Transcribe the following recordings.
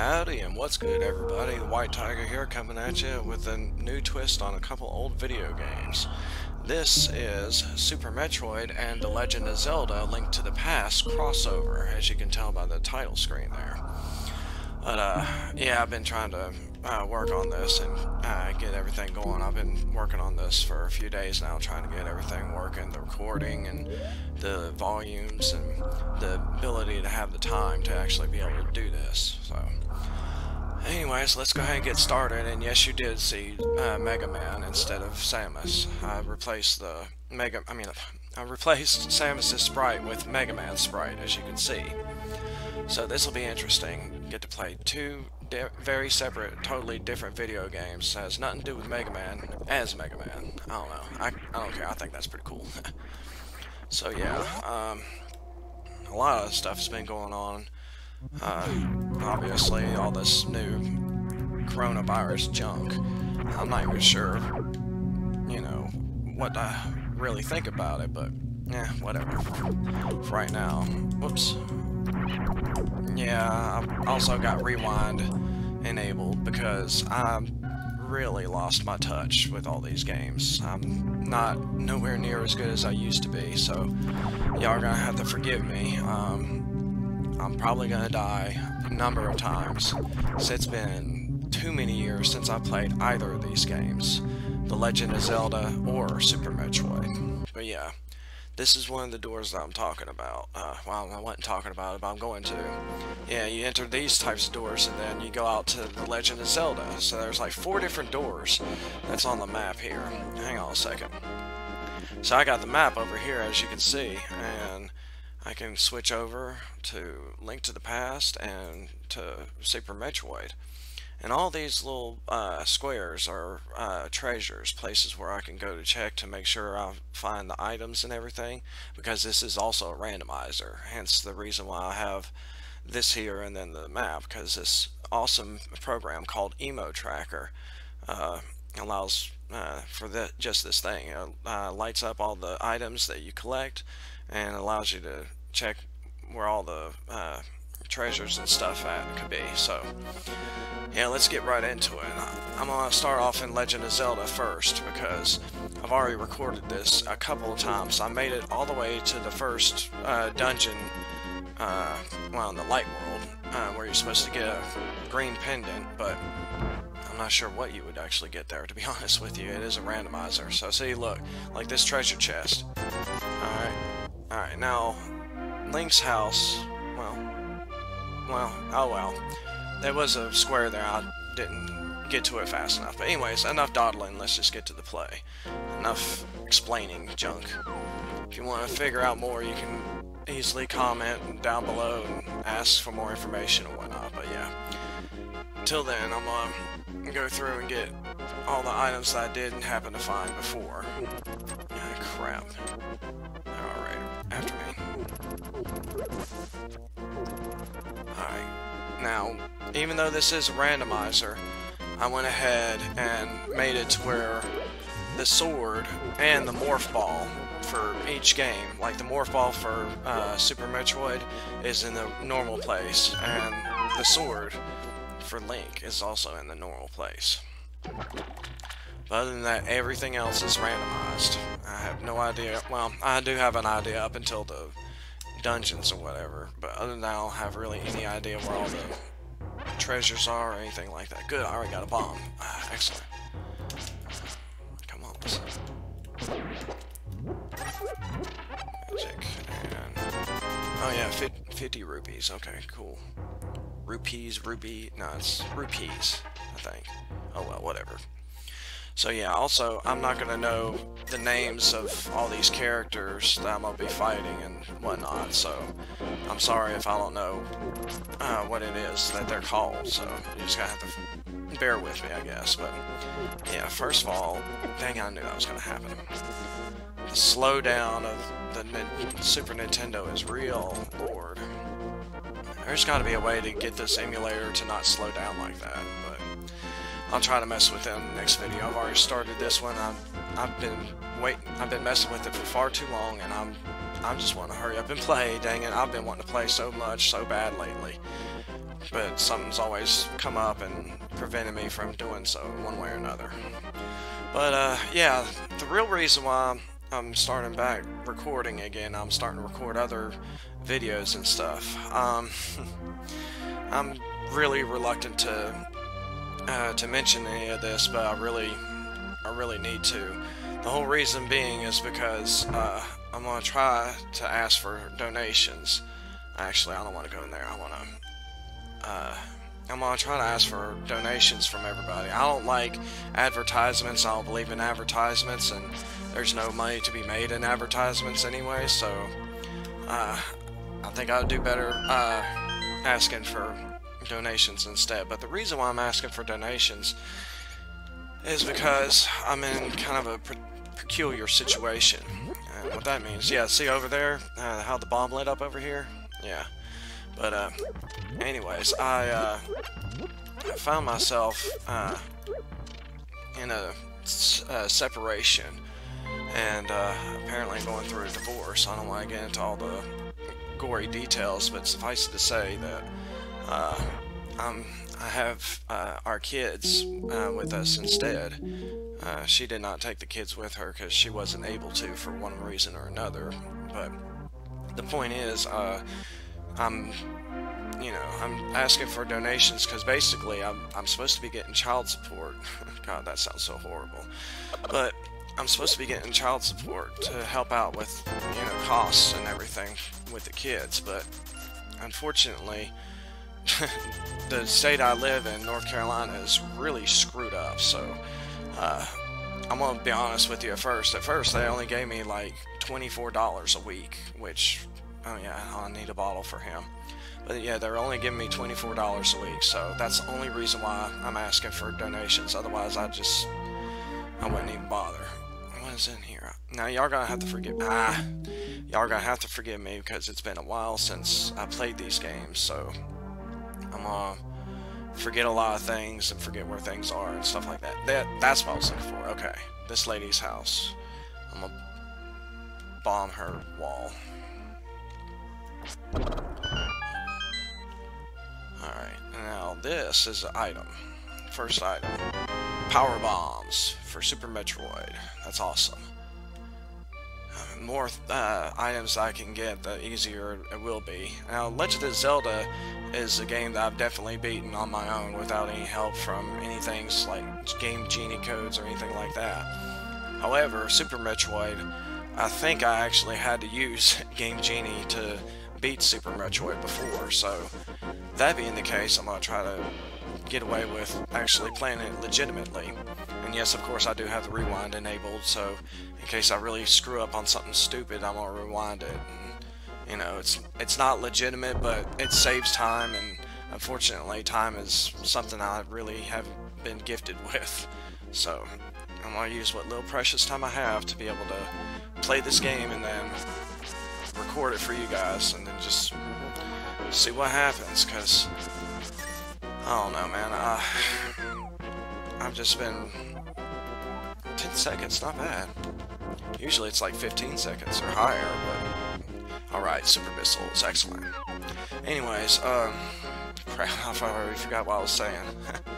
Howdy and what's good everybody, White Tiger here coming at you with a new twist on a couple old video games. This is Super Metroid and The Legend of Zelda Link to the Past crossover, as you can tell by the title screen there. But uh, yeah, I've been trying to uh, work on this and uh, get everything going. I've been working on this for a few days now, trying to get everything working, the recording and the volumes and the ability to have the time to actually be able to do this. So, anyways, let's go ahead and get started. And yes, you did see uh, Mega Man instead of Samus. I replaced the Mega. I mean, I replaced Samus's sprite with Mega Man's sprite, as you can see. So this will be interesting. Get to play two very separate, totally different video games. It has nothing to do with Mega Man as Mega Man. I don't know. I, I don't care. I think that's pretty cool. so yeah, um, a lot of stuff's been going on. Uh, obviously, all this new coronavirus junk. I'm not even sure, you know, what I really think about it, but yeah, whatever. For right now, whoops. Yeah, I've also got Rewind enabled because I really lost my touch with all these games. I'm not nowhere near as good as I used to be, so y'all are gonna have to forgive me. Um, I'm probably gonna die a number of times. So it's been too many years since I played either of these games. The Legend of Zelda or Super Metroid. But yeah, this is one of the doors that I'm talking about. Uh, well, I wasn't talking about it, but I'm going to. Yeah, you enter these types of doors, and then you go out to the Legend of Zelda. So there's like four different doors that's on the map here. Hang on a second. So I got the map over here, as you can see, and I can switch over to Link to the Past and to Super Metroid. And all these little uh, squares are uh, treasures, places where I can go to check to make sure I find the items and everything, because this is also a randomizer, hence the reason why I have this here and then the map, because this awesome program called Emo Tracker uh, allows uh, for the, just this thing. It uh, lights up all the items that you collect and allows you to check where all the uh, treasures and stuff at could be. So, yeah, let's get right into it. I'm going to start off in Legend of Zelda first because I've already recorded this a couple of times. I made it all the way to the first uh, dungeon, uh, well, in the Light World, uh, where you're supposed to get a green pendant, but I'm not sure what you would actually get there, to be honest with you. It is a randomizer. So, see, look, like this treasure chest. Alright, now, Link's house, well, well, oh well. There was a square there, I didn't get to it fast enough. But anyways, enough dawdling, let's just get to the play. Enough explaining junk. If you want to figure out more, you can easily comment down below and ask for more information and whatnot, but yeah. Until then, I'm gonna go through and get all the items that I didn't happen to find before. Ah, crap. Alright, now, even though this is a randomizer, I went ahead and made it to where the sword and the morph ball for each game, like the morph ball for uh, Super Metroid is in the normal place, and the sword for Link is also in the normal place. But other than that, everything else is randomized. I have no idea. Well, I do have an idea up until the dungeons or whatever, but other than that, I don't have really any idea where all the treasures are or anything like that. Good, I already got a bomb. Ah, excellent. Come on. Magic, and... Oh yeah, 50 rupees. Okay, cool. Rupees, rupee... No, it's rupees, I think. Oh well, whatever. So yeah, also, I'm not to know the names of all these characters that I'm to be fighting and whatnot, so I'm sorry if I don't know uh, what it is that they're called, so you just to have to bear with me, I guess. But yeah, first of all, dang, I knew that was to happen. The slowdown of the Super Nintendo is real, lord. There's got to be a way to get this emulator to not slow down like that, but I'll try to mess with it in the next video. I've already started this one. I've, I've been waiting. I've been messing with it for far too long, and I'm I just want to hurry up and play. Dang it! I've been wanting to play so much, so bad lately. but something's always come up and prevented me from doing so one way or another. But uh, yeah, the real reason why I'm starting back recording again, I'm starting to record other videos and stuff. Um, I'm really reluctant to uh, to mention any of this, but I really, I really need to. The whole reason being is because uh, I'm gonna try to ask for donations. Actually, I don't want to go in there. I want to. Uh, I'm gonna try to ask for donations from everybody. I don't like advertisements. I don't believe in advertisements, and there's no money to be made in advertisements anyway. So, uh, I think I'd do better uh, asking for donations instead. But the reason why I'm asking for donations is because I'm in kind of a peculiar situation. And what that means, yeah, see over there, uh, how the bomb lit up over here? Yeah. But, uh, anyways, I, uh, found myself, uh, in a, uh, separation. And, uh, apparently going through a divorce. I don't want to get into all the gory details, but suffice it to say that, uh, um, I have uh, our kids uh, with us instead. Uh, she did not take the kids with her because she wasn't able to for one reason or another. But the point is, uh, I'm, you know, I'm asking for donations because basically I'm, I'm supposed to be getting child support. God, that sounds so horrible. But I'm supposed to be getting child support to help out with, you know, costs and everything with the kids. But unfortunately, the state I live in, North Carolina, is really screwed up. So, uh, I'm gonna be honest with you. At first, at first they only gave me like twenty-four dollars a week, which, oh yeah, I need a bottle for him. But yeah, they're only giving me twenty-four dollars a week, so that's the only reason why I'm asking for donations. Otherwise, I just, I wouldn't even bother. What is in here? Now y'all gonna have to forgive. Ah, y'all gonna have to forgive me because it's been a while since I played these games, so I'm gonna forget a lot of things and forget where things are and stuff like that. That that's what I was looking for. Okay, this lady's house. I'm gonna bomb her wall. Alright, now this is an item. First item. Power bombs for Super Metroid. That's awesome more uh, items I can get, the easier it will be. Now, Legend of Zelda is a game that I've definitely beaten on my own without any help from anything like Game Genie codes or anything like that. However, Super Metroid, I think I actually had to use Game Genie to beat Super Metroid before, so that being the case, I'm going to try to get away with actually playing it legitimately. And yes, of course, I do have the rewind enabled, so in case I really screw up on something stupid, I'm gonna rewind it. And, you know, it's it's not legitimate, but it saves time, and unfortunately, time is something I really haven't been gifted with. So I'm gonna use what little precious time I have to be able to play this game and then record it for you guys, and then just see what happens, because I don't know, man. Uh, I've just been 10 seconds, not bad. Usually it's like 15 seconds or higher, but... Alright, Super Missile is excellent. Anyways, um... Crap, I already forgot what I was saying.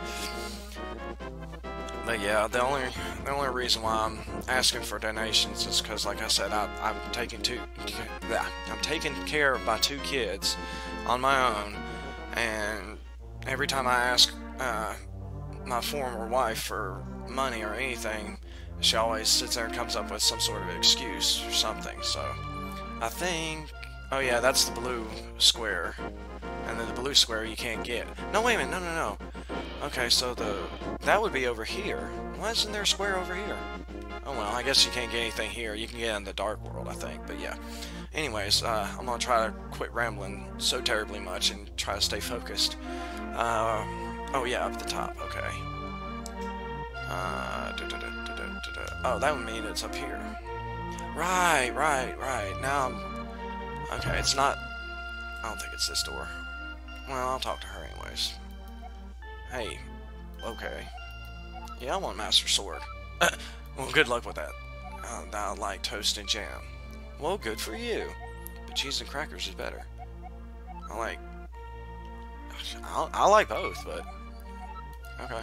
but yeah, the only the only reason why I'm asking for donations is because, like I said, I, I'm taking two, I'm taking care of my two kids on my own, and every time I ask uh, my former wife for money or anything, she always sits there and comes up with some sort of excuse or something. So I think, oh yeah, that's the blue square, and then the blue square you can't get. No, wait a minute, no, no, no. Okay, so the that would be over here. Why isn't there a square over here? Oh well, I guess you can't get anything here. You can get in the dark world, I think. But yeah. Anyways, uh, I'm gonna try to quit rambling so terribly much and try to stay focused. Uh, oh yeah, up the top. Okay. Uh, da -da -da oh, that would mean it's up here. Right, right, right. Now, I'm... okay, it's not. I don't think it's this door. Well, I'll talk to her anyways. Hey, okay. Yeah, I want Master Sword. well, good luck with that. Uh, I like toast and jam. Well, good for you. But cheese and crackers is better. I like I, I like both, but okay.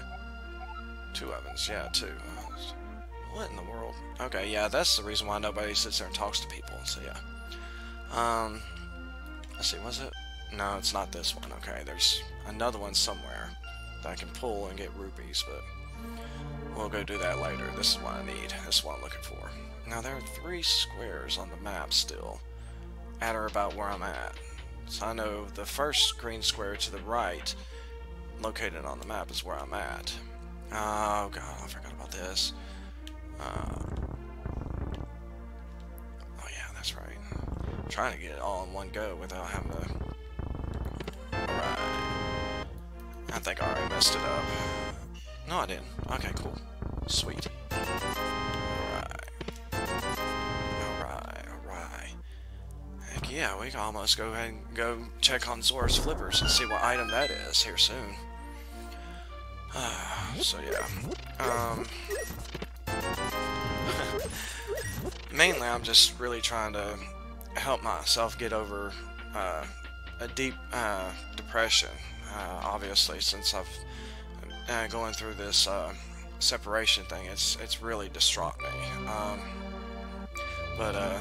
Two ovens, yeah, two. What in the world? Okay, yeah, that's the reason why nobody sits there and talks to people. So yeah. Um, let's see, was it? No, it's not this one. Okay, there's another one somewhere that I can pull and get rupees, but we'll go do that later. This is what I need. This is what I'm looking for. Now, there are three squares on the map still, at or about where I'm at. So I know the first green square to the right, located on the map, is where I'm at. Oh, God, I forgot about this. Uh, oh, yeah, that's right. I'm trying to get it all in one go without having to Alright. I think I already messed it up. No, I didn't. Okay, cool. Sweet. Alright. Alright, alright. Heck yeah, we can almost go ahead and go check on Zora's Flippers and see what item that is here soon. so yeah. Um... mainly, I'm just really trying to help myself get over uh, a deep uh, depression uh, obviously, since I've uh, going through this uh, separation thing. It's it's really distraught me. Um, but uh,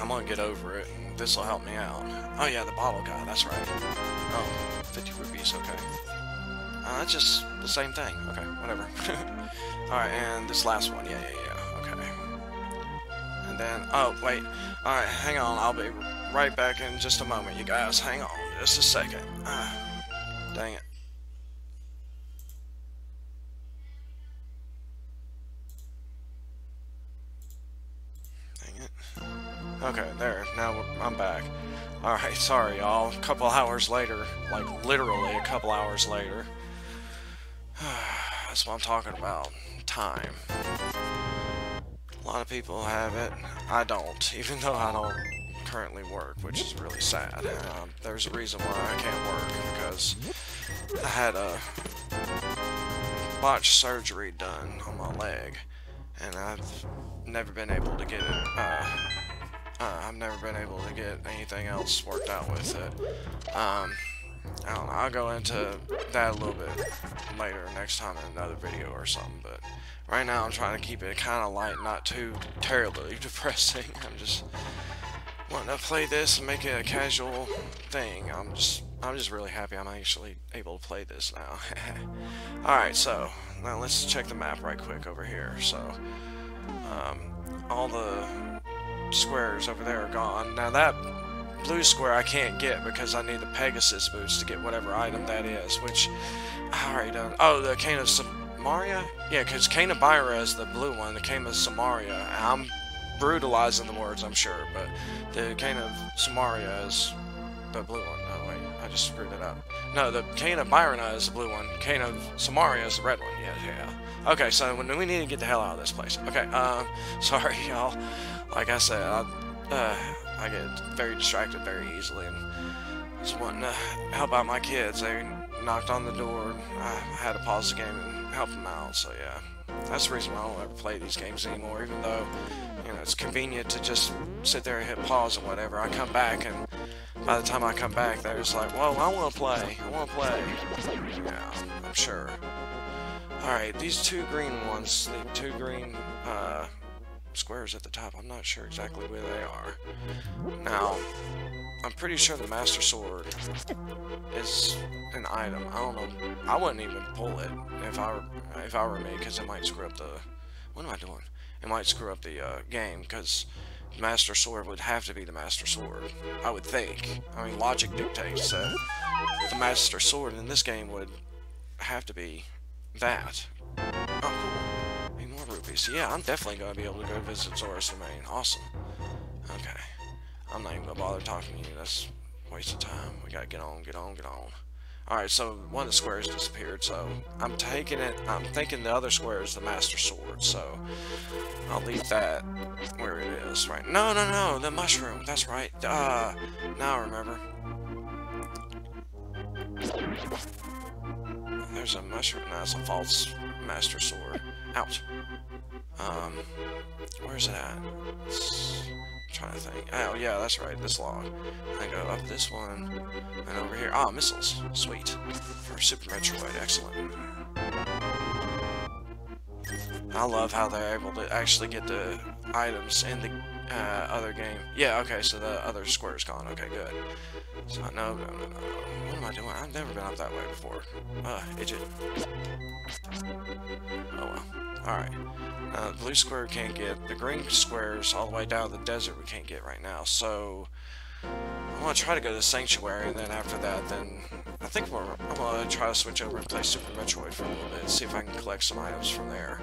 I'm gonna get over it, this will help me out. Oh yeah, the bottle guy. That's right. Oh, 50 rupees. Okay. Uh, that's just the same thing. Okay, whatever. Alright, and this last one. Yeah, yeah, yeah. Then, oh, wait. Alright, hang on. I'll be right back in just a moment, you guys. Hang on. Just a second. Uh, dang it. Dang it. Okay, there. Now I'm back. Alright, sorry y'all. A couple hours later, like literally a couple hours later. That's what I'm talking about. Time. A lot of people have it. I don't, even though I don't currently work, which is really sad. Um, there's a reason why I can't work, because I had a botched surgery done on my leg, and I've never been able to get it, uh, uh, I've never been able to get anything else worked out with it. Um, I don't know, I'll go into that a little bit later next time in another video or something, but right now I'm trying to keep it kind of light, not too terribly depressing. I'm just wanting to play this and make it a casual thing. I'm just I'm just really happy I'm actually able to play this now. Alright, so now let's check the map right quick over here. So um, all the squares over there are gone. Now that blue square I can't get because I need the Pegasus boots to get whatever item that is, which I already done. Oh, the Cane of Somaria? Yeah, because Cane of Byra is the blue one, the Cane of Somaria. I'm brutalizing the words, I'm sure, but the Cane of Somaria is the blue one. Oh, wait, I just screwed it up. No, the Cane of Byrna is the blue one. Cane of Somaria is the red one. Yeah, yeah. Okay, so we need to get the hell out of this place. Okay, um, sorry, y'all. Like I said, I, uh, I get very distracted very easily, and just wanting to help out my kids. They knocked on the door, I had to pause the game and help them out, so yeah. That's the reason why I don't ever play these games anymore, even though you know, it's convenient to just sit there and hit pause or whatever. I come back, and by the time I come back, they're just like, whoa, I want to play. I want to play. Yeah, I'm sure. Alright, these two green ones, the two green uh, squares at the top, I'm not sure exactly where they are. Now, I'm pretty sure the Master Sword is an item. I don't know. I wouldn't even pull it if I were, if I were me, because it might screw up the... What am I doing? it might screw up the uh, game because the Master Sword would have to be the Master Sword. I would think. I mean, logic dictates that the Master Sword in this game would have to be that. Rupees. Yeah, I'm definitely going to be able to go visit Zora's Domain. Awesome. Okay. I'm not even going to bother talking to you. That's waste of time. We got to get on, get on, get on. Alright, so one of the squares disappeared, so I'm taking it, I'm thinking the other square is the Master Sword, so I'll leave that where it is, right? No, no, no, the mushroom, that's right, uh, now I remember. There's a mushroom, that's a false Master Sword. Ouch. Um, where's it at? It's trying to think. Oh, yeah, that's right, this log. I go up this one, and over here. Ah, missiles. Sweet. For Super Metroid, excellent. I love how they're able to actually get the items in the uh, other game. Yeah, okay, so the other square's gone. Okay, good. So, no, no, no. What am I doing? I've never been up that way before. Uh, idiot. Oh, well. Alright. Uh, blue square we can't get. The green squares all the way down the desert we can't get right now. So, I'm going to try to go to the Sanctuary, and then after that, then I think we're, I'm going to try to switch over and play Super Metroid for a little bit, see if I can collect some items from there.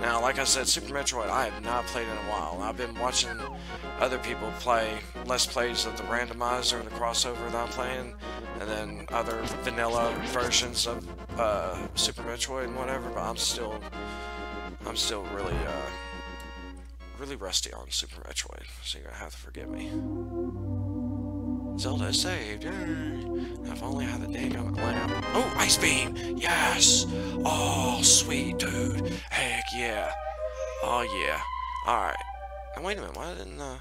Now, like I said, Super Metroid I have not played in a while. I've been watching other people play Let's Plays of the randomizer, and the crossover that I'm playing, and then other vanilla versions of uh, Super Metroid and whatever, but I'm still, I'm still really, uh, really rusty on Super Metroid, so you're gonna have to forgive me. Zelda saved, yay! If only I had the dang lamp. Oh, Ice Beam! Yes! Oh, sweet, dude. Heck yeah. Oh, yeah. Alright. Now, wait a minute, why didn't, uh...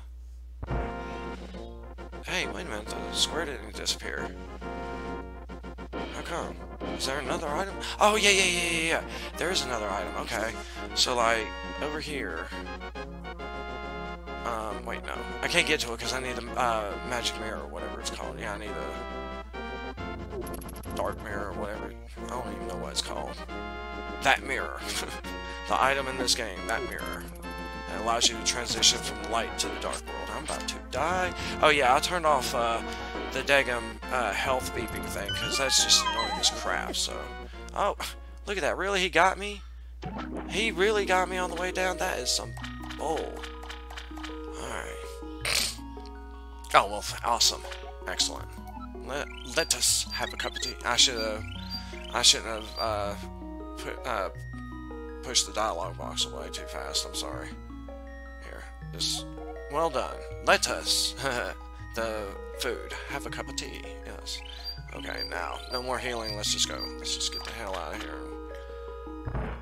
Hey, wait a minute, the square didn't disappear. How come? Is there another item? Oh, yeah, yeah, yeah, yeah, yeah. There is another item, okay. So, like, over here... Um, wait, no. I can't get to it because I need the uh, magic mirror or whatever it's called. Yeah, I need a dark mirror or whatever. I don't even know what it's called. That mirror. the item in this game, that mirror. It allows you to transition from light to the dark world. I'm about to die. Oh yeah, I turned off uh, the Degum uh, health beeping thing because that's just annoying as crap. So, oh, look at that. Really, he got me? He really got me on the way down? That is some bull. Oh, well, awesome. Excellent. Let, let us have a cup of tea. I should have... I shouldn't have, uh, put, uh, pushed the dialogue box away too fast. I'm sorry. Here. Just... Well done. Let us, the food, have a cup of tea. Yes. Okay, now, no more healing. Let's just go. Let's just get the hell out of here.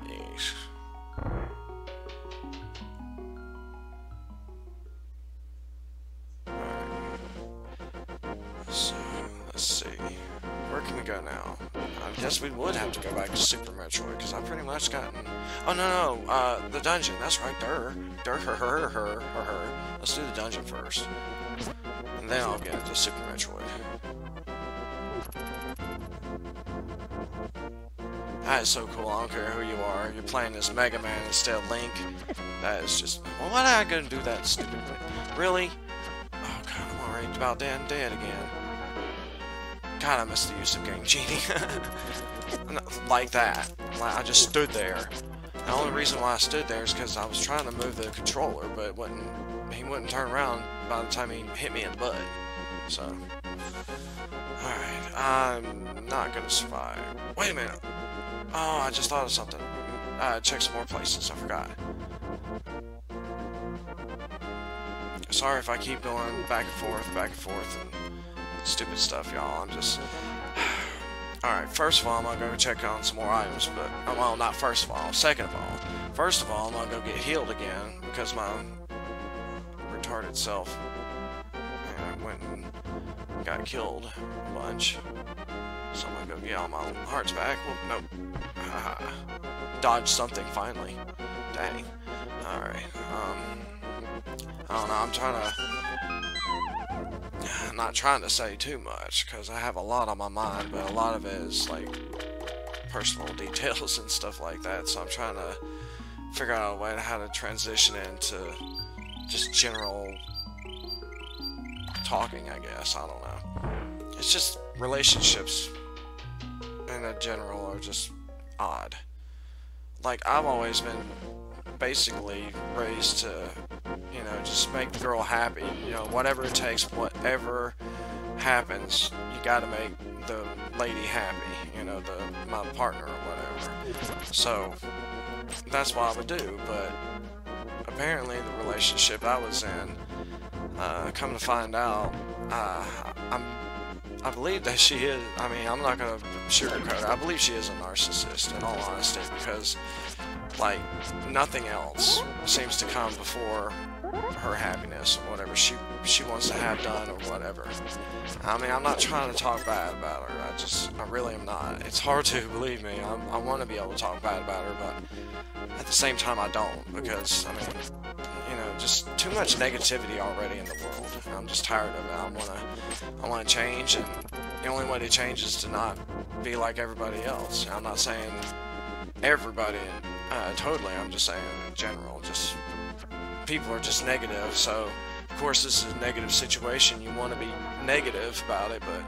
Yeesh. To Super Metroid, because I've pretty much gotten... Oh, no, no, uh, the dungeon, that's right, Durr. Durr, her, her, her, her, her. Let's do the dungeon first. And then I'll get to Super Metroid. That is so cool, I don't care who you are. You're playing as Mega Man instead of Link. That is just... Well, why did I go and do that stupid thing? Really? Oh, God, I'm already about dead dead again. God, I miss the use of Game Genie. like that. Like, I just stood there. The only reason why I stood there is because I was trying to move the controller, but wouldn't, he wouldn't turn around by the time he hit me in the butt. So, alright, I'm not gonna survive. Wait a minute. Oh, I just thought of something. Uh, check some more places, I forgot. Sorry if I keep going back and forth, back and forth, and stupid stuff, y'all. I'm just... Alright, first of all, I'm gonna go check on some more items, but... Uh, well, not first of all. Second of all. First of all, I'm gonna go get healed again, because my retarded self and went and got killed a bunch. So I'm gonna go get all my hearts back. Well, nope. Ah, dodged something, finally. Dang. Alright, um... I don't know, I'm trying to I'm not trying to say too much, because I have a lot on my mind, but a lot of it is, like, personal details and stuff like that, so I'm trying to figure out a way to how to transition into just general talking, I guess, I don't know. It's just relationships in a general are just odd. Like, I've always been basically raised to you know, just make the girl happy. You know, whatever it takes, whatever happens, you got to make the lady happy. You know, the my partner or whatever. So that's what I would do. But apparently, the relationship I was in, uh, come to find out, uh, I'm. I believe that she is, I mean, I'm not to sugarcoat it. I believe she is a narcissist, in all honesty, because, like, nothing else seems to come before her happiness or whatever she she wants to have done or whatever. I mean, I'm not trying to talk bad about her. I just, I really am not. It's hard to, believe me. I'm, i want to be able to talk bad about her, but at the same time, I don't because I mean, you know, just too much negativity already in the world. I'm just tired of it. I want to, I want to change, and the only way to change is to not be like everybody else. I'm not saying everybody, uh, totally. I'm just saying in general, just people are just negative. So, of course, this is a negative situation. You want to be negative about it, but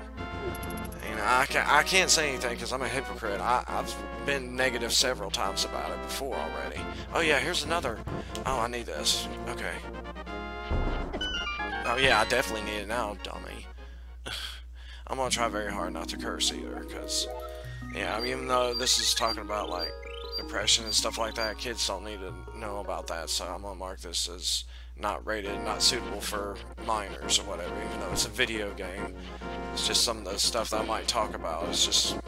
you know, I can't, I can't say anything because I'm a hypocrite. I, I've been negative several times about it before already. Oh yeah, here's another. Oh, I need this. Okay. Oh yeah, I definitely need it now, dummy. I'm gonna try very hard not to curse either, because, yeah, I mean, even though this is talking about, like, depression and stuff like that, kids don't need to know about that, so I'm gonna mark this as not rated, not suitable for minors or whatever, even though it's a video game. It's just some of the stuff that I might talk about. It's just,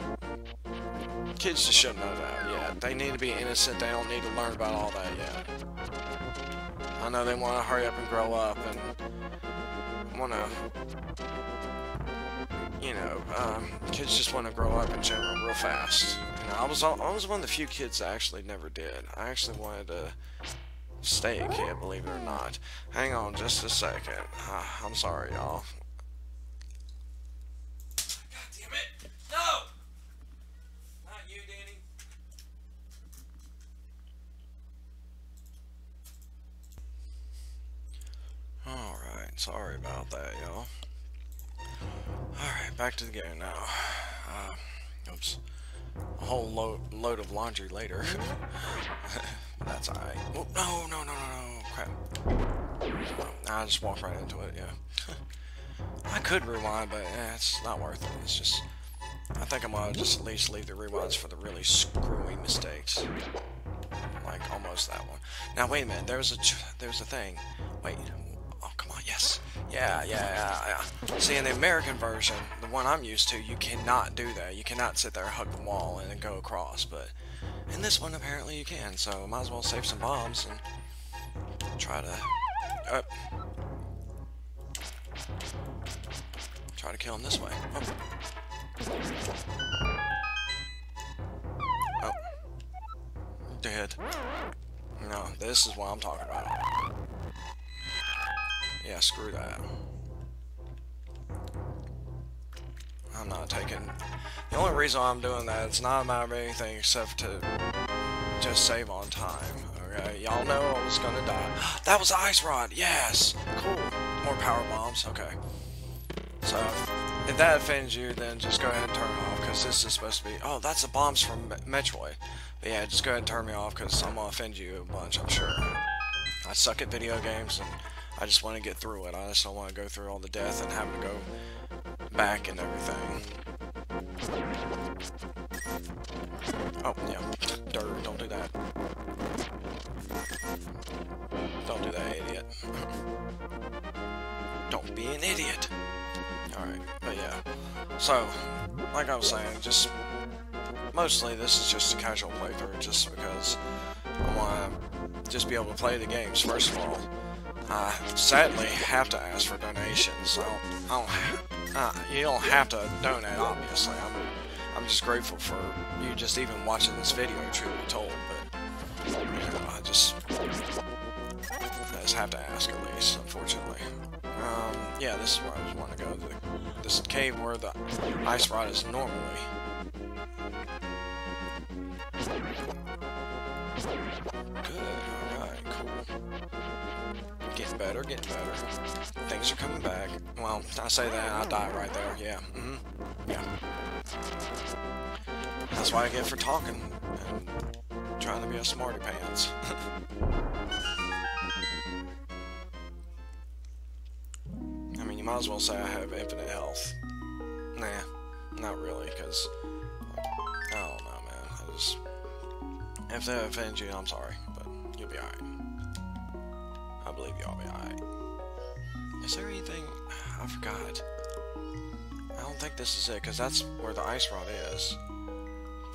kids just shouldn't know that, yeah. They need to be innocent, they don't need to learn about all that yet. I know they want to hurry up and grow up and want to you know, um, kids just want to grow up in general real fast. You know, I was I was one of the few kids that actually never did. I actually wanted to stay a kid, believe it or not. Hang on just a second. Uh, I'm sorry, y'all. God damn it! No! Not you, Danny. Alright, sorry about that, y'all. Back to the game now. Uh, oops. A whole load, load of laundry later. That's alright. Oh, no, no, no, no, no, crap. I just walked right into it, yeah. I could rewind, but eh, it's not worth it. It's just... I think I'm gonna just at least leave the rewinds for the really screwy mistakes. Like, almost that one. Now, wait a minute. There's a, there's a thing. Wait, Oh, come on. yes. Yeah, yeah, yeah, yeah. See, in the American version, one I'm used to, you cannot do that. You cannot sit there, hug the wall, and go across. But in this one, apparently you can. So might as well save some bombs and try to... Uh, try to kill him this way. Oh. oh. Dead. No, this is what I'm talking about. Yeah, screw that. Taking... The only reason I'm doing that, it's not about anything except to just save on time. Okay, y'all know I was gonna die. That was Ice Rod! Yes! Cool. More power bombs. Okay. So, if that offends you, then just go ahead and turn it off, because this is supposed to be... Oh, that's the bombs from Metroid. But yeah, just go ahead and turn me off, because I'm gonna offend you a bunch, I'm sure. I suck at video games, and I just want to get through it. I just don't want to go through all the death and having to go back and everything. Oh, yeah. Dirt, don't do that. Don't do that, idiot. don't be an idiot. Alright, but yeah. So, like I was saying, just... Mostly this is just a casual playthrough, just because I want to just be able to play the games, first of all I sadly have to ask for donations. I don't, I don't uh, you don't have to donate, obviously. I'm, I'm just grateful for you just even watching this video, truly told. But, you know, I just, I just have to ask at least, unfortunately. Um, yeah, this is where I just want to go. The, this cave where the ice rod is normally. Good, alright, cool. Getting better, getting better. Things are coming back. Well, I say that, I die right there, yeah. Mm -hmm. Yeah. That's what I get for talking and trying to be a smarty pants. I mean, you might as well say I have infinite health. Nah, not really, because... I don't know, man. I just... If that offends you, I'm sorry, but you'll be alright. I believe y'all be alright. Is there anything... I forgot. I don't think this is it, because that's where the ice rod is.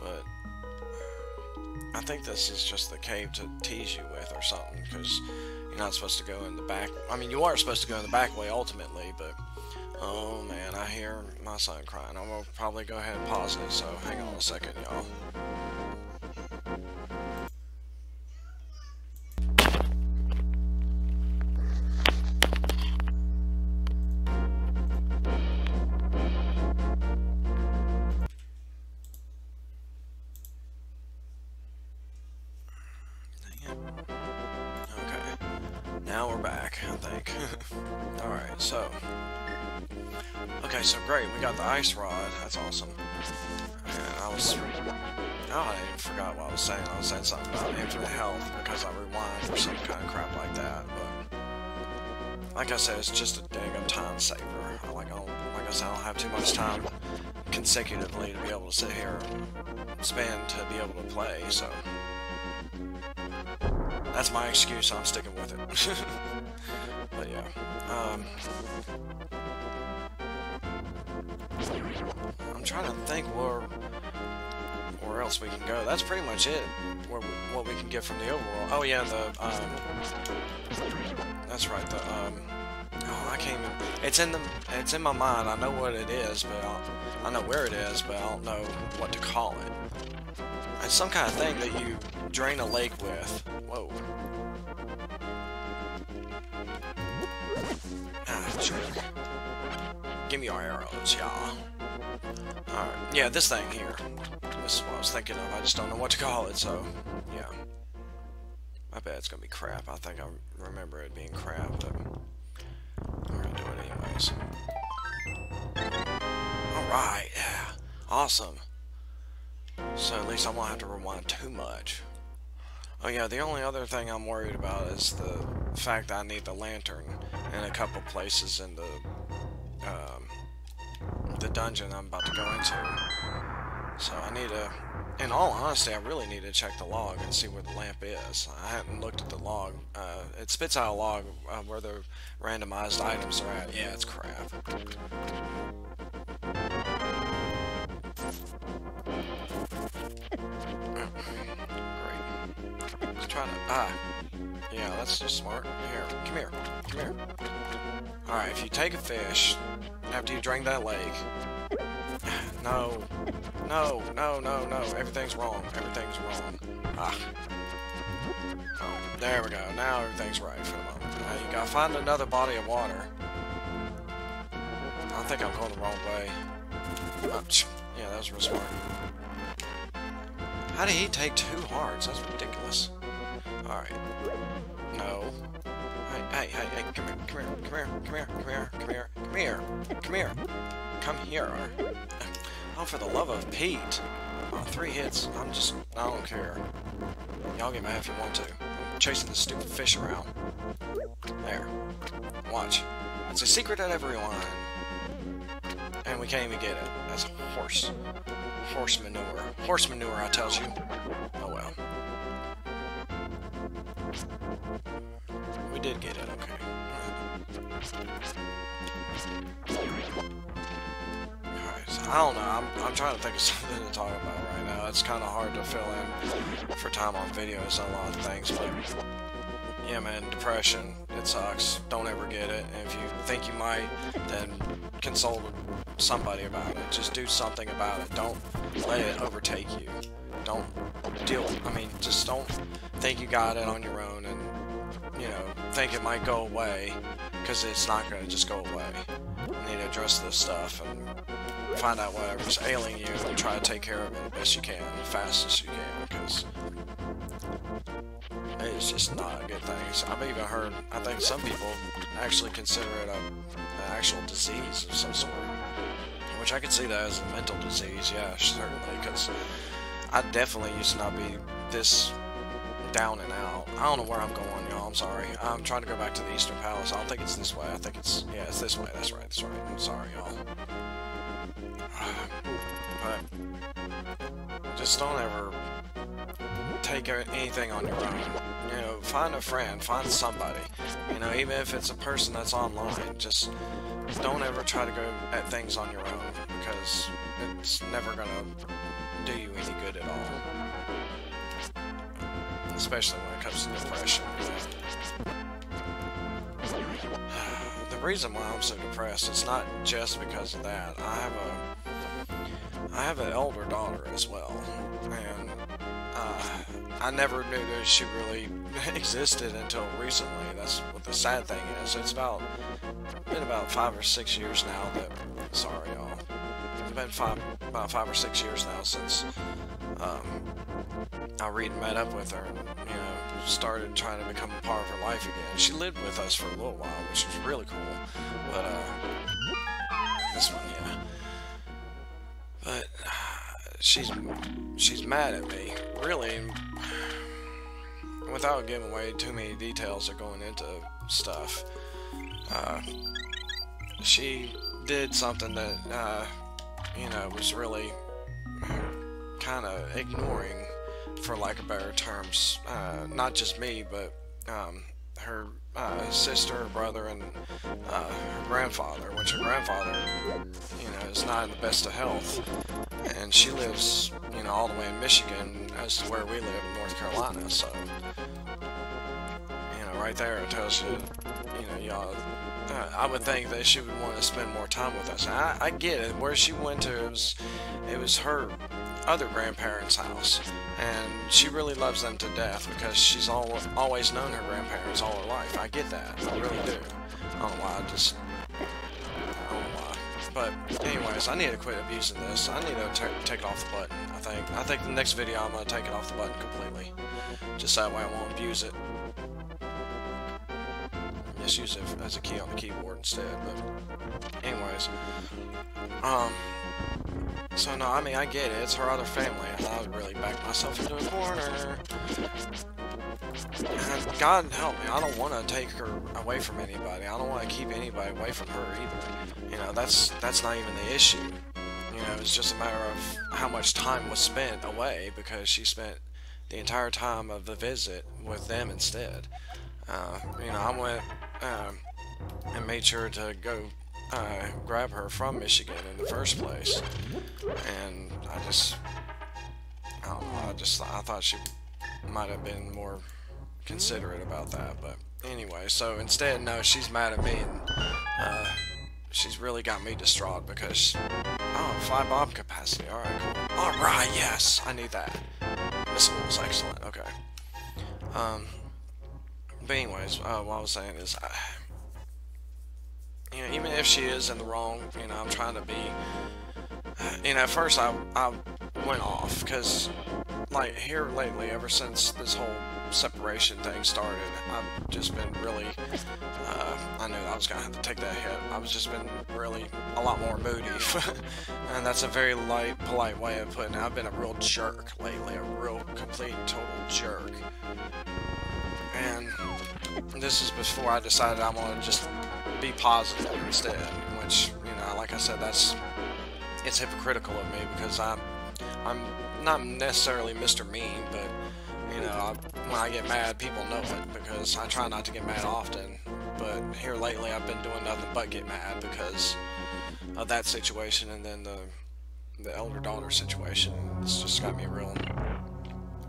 But... I think this is just the cave to tease you with or something, because, you're not supposed to go in the back. I mean, you are supposed to go in the back way ultimately, but oh man, I hear my son crying. I'm gonna probably go ahead and pause it. So hang on a second, y'all. Said, it's just a daggum time saver. I like, I like I said, I don't have too much time consecutively to be able to sit here spend to be able to play, so... That's my excuse, I'm sticking with it. but yeah. Um, I'm trying to think where where else we can go. That's pretty much it. Where we, what we can get from the overworld. Oh yeah, the um, that's right. The um, can't even. It's in the it's in my mind. I know what it is, but I'll, I know where it is, but I don't know what to call it. It's some kind of thing that you drain a lake with. Whoa. Ah, jerk. Give me your arrows, y'all. Alright, yeah, this thing here. This is what I was thinking of. I just don't know what to call it, so, yeah. I bet it's gonna be crap. I think I remember it being crap, but gonna do it anyways. Alright, yeah. Awesome. So at least I won't have to rewind too much. Oh yeah, the only other thing I'm worried about is the fact that I need the lantern in a couple places in the um, the dungeon I'm about to go into. So I need to, in all honesty, I really need to check the log and see where the lamp is. I haven't looked at the log. Uh, it spits out a log uh, where the randomized items are at. Yeah, it's crap. trying to... Ah. Yeah, that's just smart. Here, come here. Come here. Alright, if you take a fish, after you drink that lake... No. No, no, no, no. Everything's wrong. Everything's wrong. Ah. Oh, there we go. Now everything's right for the moment. Now you gotta find another body of water. I think I'm going the wrong way. Oh, yeah, that was real smart. How did he take two hearts? That's ridiculous. Alright. No. Hey, hey, hey, hey, come here, come here, come here, come here, come here, come here, come here. Come here. Come here. Oh, for the love of Pete. Oh, three hits. I'm just, I don't care. Y'all get mad if you want to. I'm chasing this stupid fish around. There. Watch. It's a secret at every line. And we can't even get it. That's horse. Horse manure. Horse manure, I tells you. Oh well. We did get it, okay. I don't know, I'm, I'm trying to think of something to talk about right now. It's kind of hard to fill in for time on videos on a lot of things, but... Yeah, man, depression, it sucks. Don't ever get it. And if you think you might, then consult somebody about it. Just do something about it. Don't let it overtake you. Don't deal, I mean, just don't think you got it on your own and, you know, think it might go away, because it's not going to just go away. Need to address this stuff and find out whatever's ailing you and try to take care of it best you can, as fast as you can, because it's just not a good thing. I've even heard, I think some people actually consider it a, an actual disease of some sort. Which I could see that as a mental disease, yeah, certainly, because I definitely used to not be this down and out. I don't know where I'm going. I'm sorry. I'm trying to go back to the Eastern Palace. I don't think it's this way. I think it's... Yeah, it's this way. That's right. That's right. I'm sorry, y'all. But... Just don't ever take anything on your own. You know, find a friend. Find somebody. You know, even if it's a person that's online. Just don't ever try to go at things on your own. Because it's never gonna do you any good at all especially when it comes to depression. The reason why I'm so depressed, it's not just because of that. I have a, I have an elder daughter as well, and uh, I never knew that she really existed until recently. That's what the sad thing is. It's about been about five or six years now that. Sorry, y'all. It's been five about five or six years now since um, I read and met up with her. And, you know, started trying to become a part of her life again. She lived with us for a little while, which was really cool. But uh, this one, yeah. But she's she's mad at me, really. Without giving away too many details or going into stuff, uh, she did something that uh, you know was really kind of ignoring, for lack of better terms, uh, not just me, but um, her uh, sister, her brother, and uh, her grandfather, which her grandfather, you know, is not in the best of health. And she lives, you know, all the way in Michigan as to where we live in North Carolina, so, you know, right there it tells you, you know, y'all, uh, I would think that she would want to spend more time with us. I, I get it. Where she went to, it was, it was her other grandparents' house, and she really loves them to death because she's all, always known her grandparents all her life. I get that, I really do. I don't know why, I just, I don't know why. But anyways, I need to quit abusing this. I need to take it off the button. I think. I think the next video I'm gonna take it off the button completely, just that way I won't abuse it. Just use it as a key on the keyboard instead. But anyways, um. So no, I mean, I get it. It's her other family. I thought I really back myself into a corner. And God help me, I don't want to take her away from anybody. I don't want to keep anybody away from her either. You know, that's that's not even the issue. You know, it's just a matter of how much time was spent away because she spent the entire time of the visit with them instead. Uh, you know, I went um, and made sure to go uh, grab her from Michigan in the first place. And I just, I don't know, I just, I thought she might have been more considerate about that, but anyway, so instead, no, she's mad at me, and, uh, she's really got me distraught because, oh, five bomb capacity, alright, cool. Alright, yes, I need that. Missile was excellent, okay. Um, but anyways, uh, what I was saying is, I, you know, even if she is in the wrong, you know, I'm trying to be, you know, at first I, I went off, because, like, here lately, ever since this whole separation thing started, I've just been really, uh, I knew I was going to have to take that hit. I've just been really a lot more moody, and that's a very light, polite way of putting it. I've been a real jerk lately, a real, complete, total jerk. And this is before I decided I'm to just be positive instead, which, you know, like I said, that's, it's hypocritical of me because I'm, I'm not necessarily Mr. Mean, but, you know, I, when I get mad, people know it because I try not to get mad often, but here lately I've been doing nothing but get mad because of that situation and then the, the elder daughter situation. It's just got me real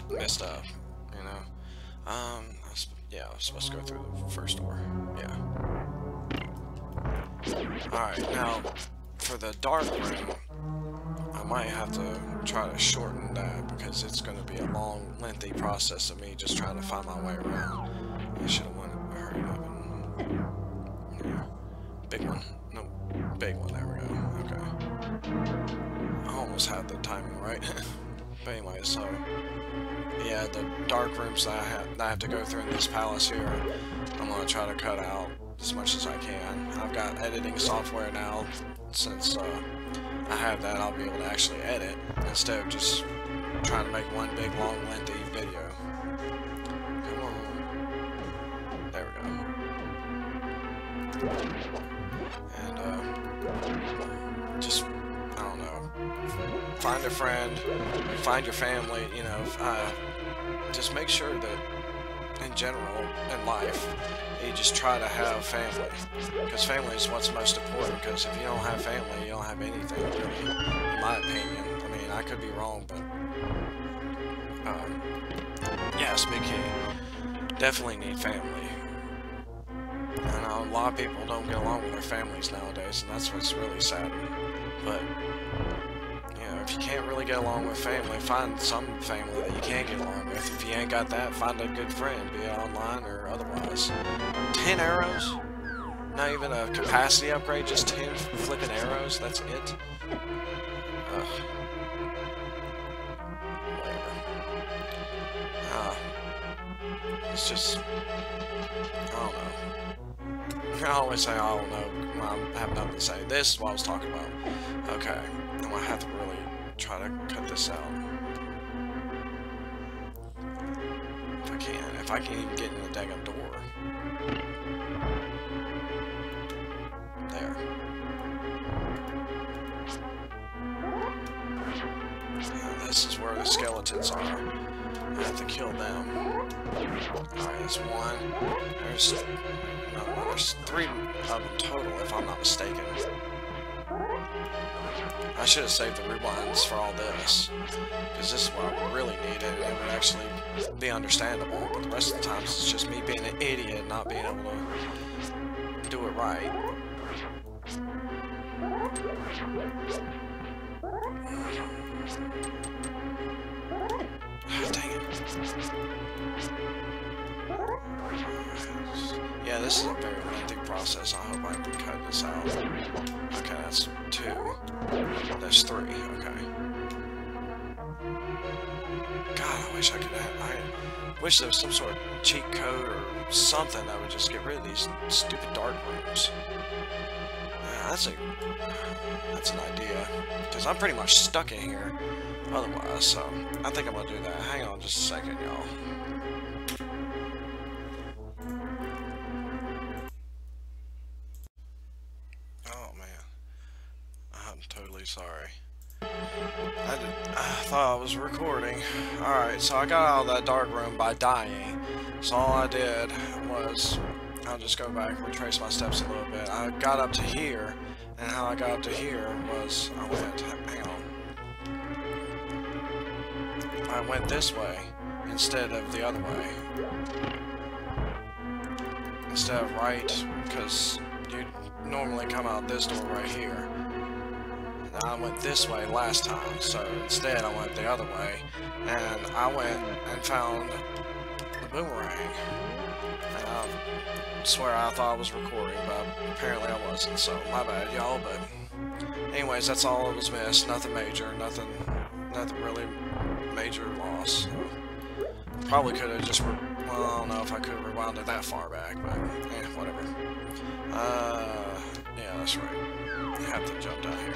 messed up, you know. Um, yeah, I was supposed to go through the first door. Yeah. Alright, now, for the dark room, I might have to try to shorten that because it's going to be a long, lengthy process of me just trying to find my way around. I should have went hurried up and... Yeah. Big one. No, big one. There we go. Okay. I almost had the timing right. but anyway, so... Yeah, the dark rooms that I have, that I have to go through in this palace here, I'm going to try to cut out as much as I can. I've got editing software now, since uh, I have that, I'll be able to actually edit, instead of just trying to make one big, long, lengthy video. Come on. There we go. And, uh, just, I don't know, find a friend, find your family, you know, uh, just make sure that in general in life, you just try to have family. Because family is what's most important, because if you don't have family, you don't have anything, really, in my opinion. I mean, I could be wrong, but... Um, yes, Big Key. Definitely need family. I know a lot of people don't get along with their families nowadays, and that's what's really sad. But, if you can't really get along with family, find some family that you can get along with. If you ain't got that, find a good friend, be it online or otherwise. Ten arrows? Not even a capacity upgrade, just ten flipping arrows, that's it? Ugh. Uh, it's just, I don't know. I always say I don't know. I have nothing to say. This is what I was talking about. Okay, I'm gonna have to really try to cut this out. If I can. If I can even get in the daggum door. There. This is where the skeletons are. I have to kill them. Alright, there's one. There's another one. There's three of them total, if I'm not mistaken. I should have saved the rewinds for all this. Because this is what I really need, and it would actually be understandable. But the rest of the times, it's just me being an idiot, and not being able to do it right. Dang it. Yeah, this is a very lengthy process. I hope I can cut this out. Okay, that's two. That's three, okay. God, I wish I could have... I wish there was some sort of cheat code or something that would just get rid of these stupid dark rooms. Yeah, that's a... That's an idea. Because I'm pretty much stuck in here otherwise, so I think I'm gonna do that. Hang on just a second, y'all. By dying. So all I did was, I'll just go back, retrace my steps a little bit. I got up to here, and how I got up to here was, I went, hang on. I went this way instead of the other way. Instead of right, because you'd normally come out this door right here. I went this way last time, so instead I went the other way. And I went and found the boomerang. And I swear I thought I was recording, but apparently I wasn't, so my bad, y'all. But anyways, that's all that was missed. Nothing major, nothing, nothing really major loss. Probably could have just, well, I don't know if I could have rewound it that far back, but, eh, whatever. Uh, yeah, that's right. I have to jump down here.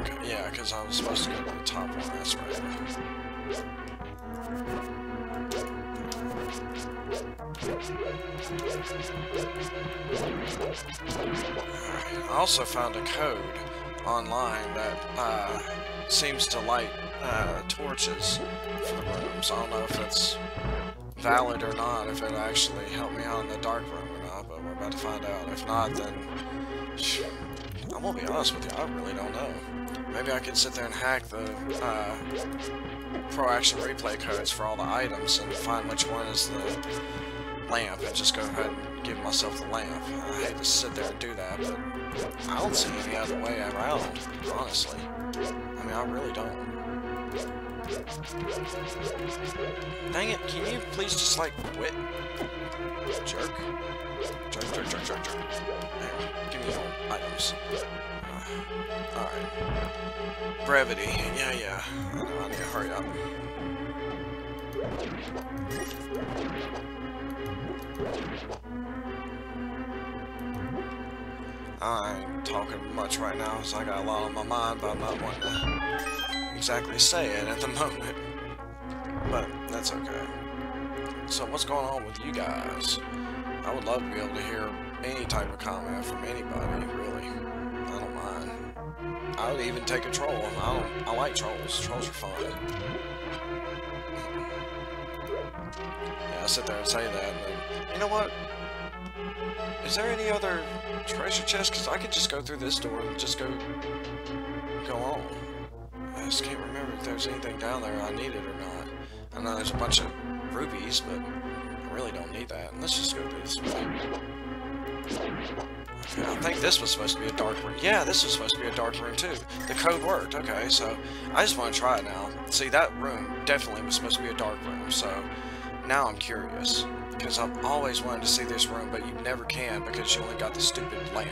Okay, yeah, because I was supposed to go the top one, that's right. I also found a code online that uh, seems to light uh, torches for the rooms. I don't know if it's valid or not, if it actually helped me out in the dark room about to find out. If not, then I'm gonna be honest with you, I really don't know. Maybe I could sit there and hack the uh, Pro Action Replay codes for all the items and find which one is the lamp and just go ahead and give myself the lamp. I hate to sit there and do that, but I don't see any other way around, honestly. I mean, I really don't. Dang it, can you please just, like, quit? Jerk. Jerk, jerk, jerk, jerk, jerk. There, give me your items. Uh, Alright. Brevity. Yeah, yeah. I need to hurry up. I ain't talking much right now, so I got a lot on my mind, but I'm not wanting to exactly say it at the moment. But that's okay. So what's going on with you guys? I would love to be able to hear any type of comment from anybody, really. I don't mind. I would even take a troll. I don't. I like trolls. Trolls are fun. Yeah, I sit there and say that, and then, you know what? Is there any other treasure chest? Because I could just go through this door and just go go on. I just can't remember if there's anything down there I needed or not. I know there's a bunch of rubies, but I really don't need that. Let's just go this way. Okay, I think this was supposed to be a dark room. Yeah, this was supposed to be a dark room too. The code worked. Okay, so I just want to try it now. See, that room definitely was supposed to be a dark room, so now I'm curious. Because I've always wanted to see this room, but you never can because you only got the stupid lamp.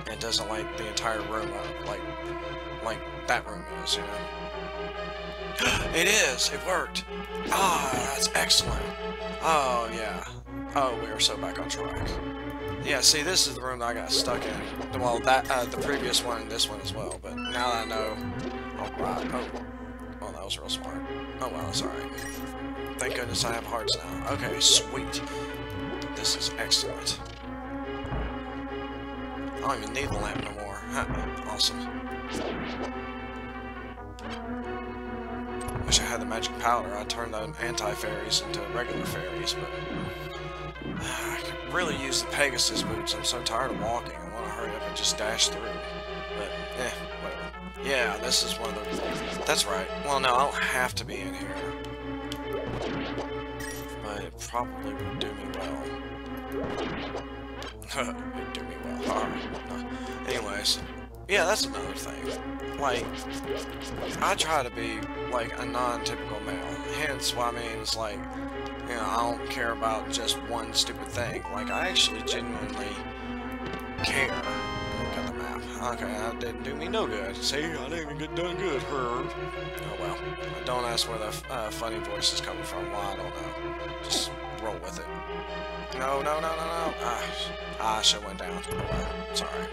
And it doesn't light the entire room up like, like that room is, you know? it is! It worked! Ah, that's excellent! Oh, yeah. Oh, we are so back on track. Yeah, see, this is the room that I got stuck in. Well, that, uh, the previous one and this one as well, but now that I know... Oh. Oh, that was real smart. Oh, well, alright. Thank goodness I have hearts now. Okay, sweet. This is excellent. I don't even need the lamp no more. Awesome. Wish I had the magic powder. I'd turn the anti-fairies into regular fairies, but... I could really use the Pegasus boots. I'm so tired of walking. I want to hurry up and just dash through. But, eh, whatever. Yeah, this is one of the... That's right. Well, no, I don't have to be in here but it probably would do me well. Do me well. Anyways, yeah, that's another thing. Like, I try to be, like, a non-typical male. Hence why I mean, it's like, you know, I don't care about just one stupid thing. Like, I actually genuinely care. Look at the map. Okay, that didn't do me no good. See, I didn't even get done good, Herb. Oh well. Don't ask where the uh, funny voice is coming from. Why, I don't know. Just roll with it. No, no, no, no, no. Ah, ah shit went down. Sorry.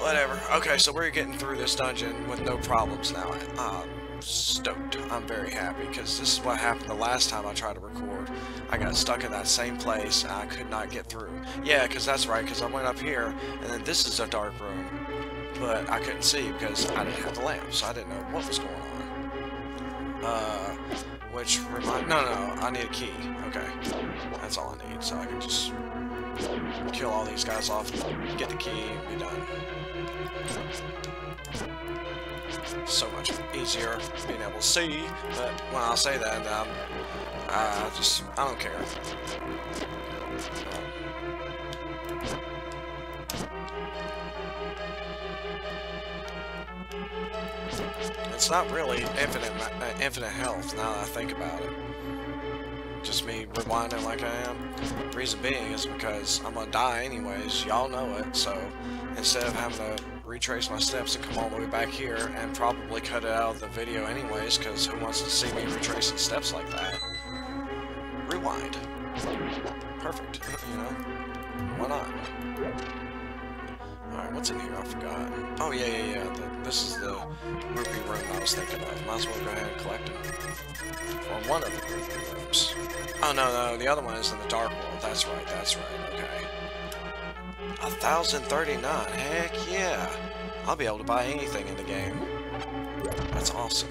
Whatever. Okay, so we're getting through this dungeon with no problems now. Um, stoked. I'm very happy because this is what happened the last time I tried to record. I got stuck in that same place and I could not get through. Yeah, because that's right, because I went up here and then this is a dark room, but I couldn't see because I didn't have the lamp, so I didn't know what was going on. Uh, which remind no, no, I need a key. Okay, that's all I need, so I can just kill all these guys off, get the key, be done so much easier being able to see, but when I say that, um, I just, I don't care. It's not really infinite, uh, infinite health now that I think about it. Just me rewinding like I am. reason being is because I'm gonna die anyways, y'all know it, so instead of having to retrace my steps and come all the way back here and probably cut it out of the video anyways, because who wants to see me retracing steps like that? Rewind. Perfect, you know? Why not? Alright, what's in here? I forgot. Oh, yeah, yeah, yeah. The, this is the rupee room I was thinking of. Might as well go ahead and collect them. Or one of the rupee rooms. Oh, no, no, the other one is in the Dark World. That's right, that's right, okay. 1039, heck yeah! I'll be able to buy anything in the game. That's awesome.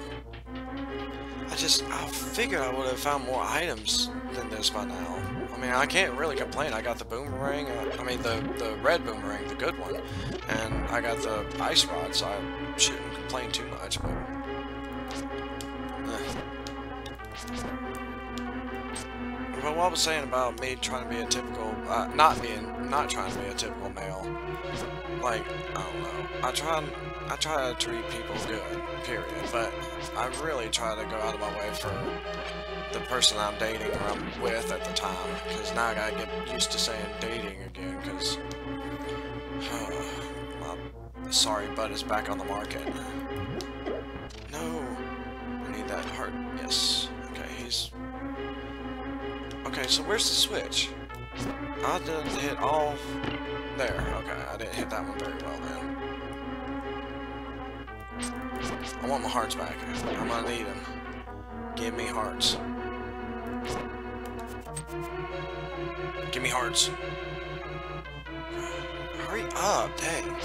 I just, I figured I would have found more items than this by now. I mean, I can't really complain. I got the boomerang, uh, I mean, the, the red boomerang, the good one, and I got the ice rod, so I shouldn't complain too much, but... Eh. What I was saying about me trying to be a typical, uh, not being, not trying to be a typical male, like, I don't know, I try, I try to treat people good, period, but I really try to go out of my way for the person I'm dating or I'm with at the time, because now I gotta get used to saying dating again, because, uh, sorry butt is back on the market. No, I need that heart, yes, Okay, so where's the switch? I didn't hit all... There, okay, I didn't hit that one very well then. I want my hearts back. I'm gonna need them. Give me hearts. Give me hearts. Hurry up, dang.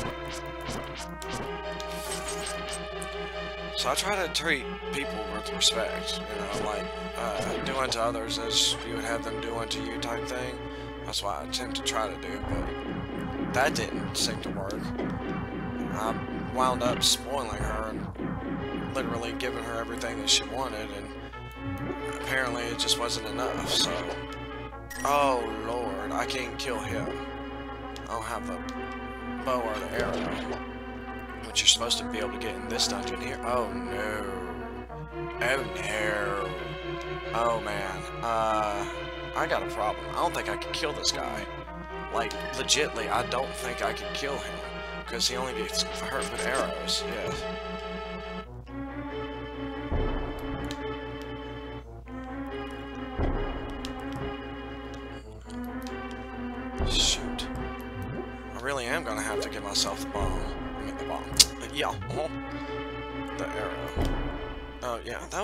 So I try to treat people with respect, you know, like uh, do unto others as you would have them do unto you type thing. That's what I attempt to try to do, but that didn't seem to work. I wound up spoiling her and literally giving her everything that she wanted, and apparently it just wasn't enough, so... Oh, lord, I can't kill him. I don't have the bow or the arrow. Which you're supposed to be able to get in this dungeon here. Oh, no. Oh, no. Oh, man. Uh, I got a problem. I don't think I can kill this guy. Like, legitly, I don't think I can kill him. Because he only gets hurt with arrows, yes.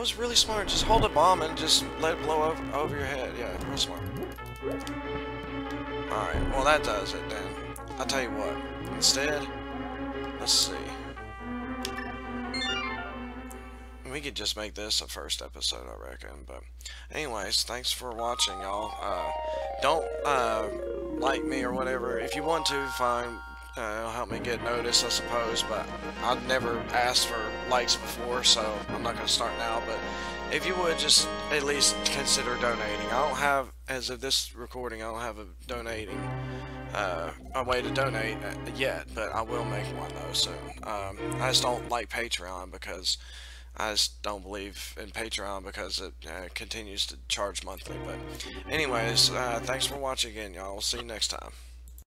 Was really smart. Just hold a bomb and just let it blow over, over your head. Yeah, real smart. Alright, well that does it then. I'll tell you what. Instead, let's see. We could just make this a first episode, I reckon. But anyways, thanks for watching, y'all. Uh, don't uh, like me or whatever. If you want to, fine. Uh, it'll help me get noticed, I suppose, but I've never asked for likes before, so I'm not going to start now, but if you would, just at least consider donating. I don't have, as of this recording, I don't have a donating, uh, a way to donate yet, but I will make one, though, soon. Um, I just don't like Patreon because I just don't believe in Patreon because it uh, continues to charge monthly, but anyways, uh, thanks for watching again, y'all. See you next time.